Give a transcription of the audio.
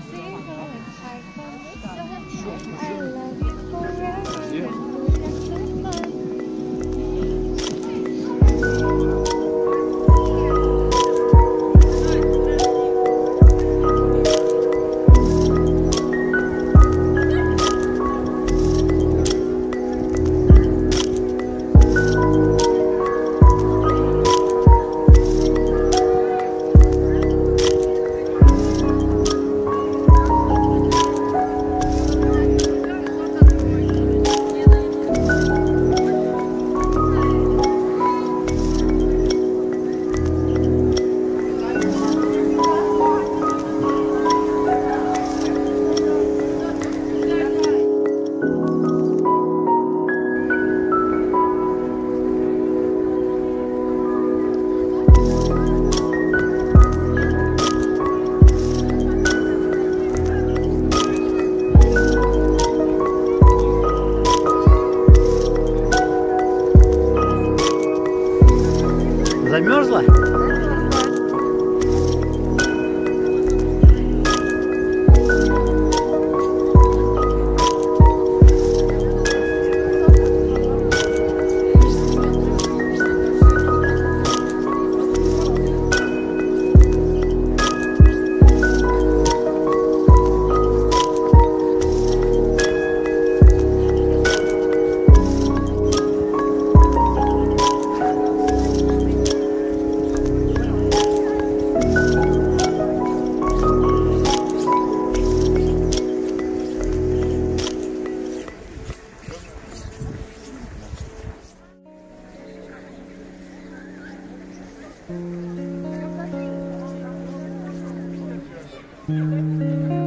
I love you forever. Yeah. 蒜 Thank you.